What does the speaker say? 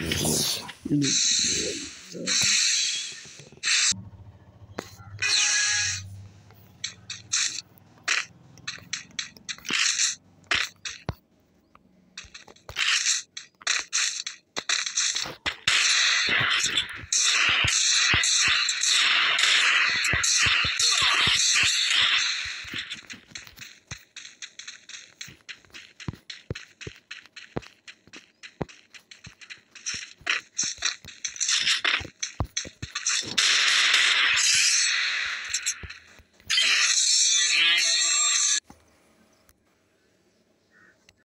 you know.